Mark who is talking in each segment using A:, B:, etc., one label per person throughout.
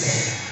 A: Yeah.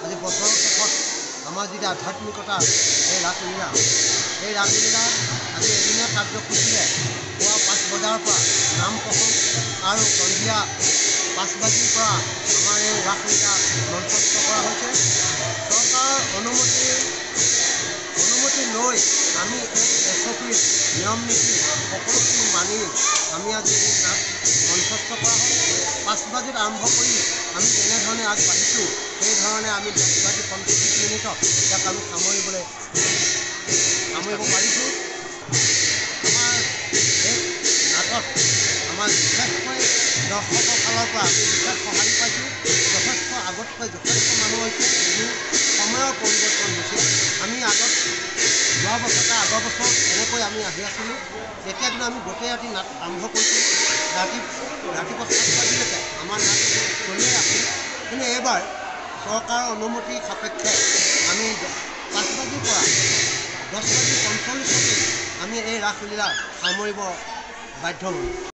A: আজি বছৰৰ শেষত আমাৰ যিটো আধ্যাত্মিকতা এই ৰাসলীলা এই ৰাসলীলা আজি এদিনীয়া কাৰ্যসূচীৰে পুৱা পাঁচ বজাৰ পৰা নাম প্ৰসংগ আৰু সন্ধিয়া পাঁচ বাজিৰ পৰা আমাৰ এই ৰাসলীলা মঞ্চস্থ কৰা হৈছে। চৰকাৰৰ অনুমতি অনুমতি লৈ আমি এই এছ অ' পিৰ নিয়ম নীতি সকলোখিনি মানি আমি আজি মঞ্চস্থ কৰা হ'ল পাঁচ বাজিত আৰম্ভ কৰি আমি যেনেধৰণে আগবাঢ়িছোঁ সেইধৰণে আমি দহ বাজি পঞ্চল্লিছ মিনিটত ইয়াক আমি সামৰিবলৈ সামৰিব পাৰিছোঁ। আমাৰ এই নাটত আমাৰ বিশেষকৈ দৰ্শকৰ ফালৰ পৰা আমি বিশেষ সঁহাৰি পাইছোঁ। যথেষ্ট আগতকৈ যথেষ্ট মানুহ হৈছে সময়ৰ পৰিৱৰ্তন হৈছে। আমি আগত যোৱা বছৰতে আগৰ বছৰ এনেকৈ আমি আহি আছিলোঁ। তেতিয়া কিন্তু আমি গোটেই ৰাতি নাট আৰম্ভ কৰিছিলোঁ। ৰাতি ৰাতিপুৱা সাত বাজিলৈকে আমাৰ নাট চলিয়ে আছিল। কিন্তু এইবাৰ চৰকাৰৰ অনুমতি সাপেক্ষে আমি পাঁচ বাজিৰ পৰা দহ বাজি পঞ্চল্লিছতেই আমি এই ৰাসলীলা সামৰিব বাধ্য হ'লোঁ।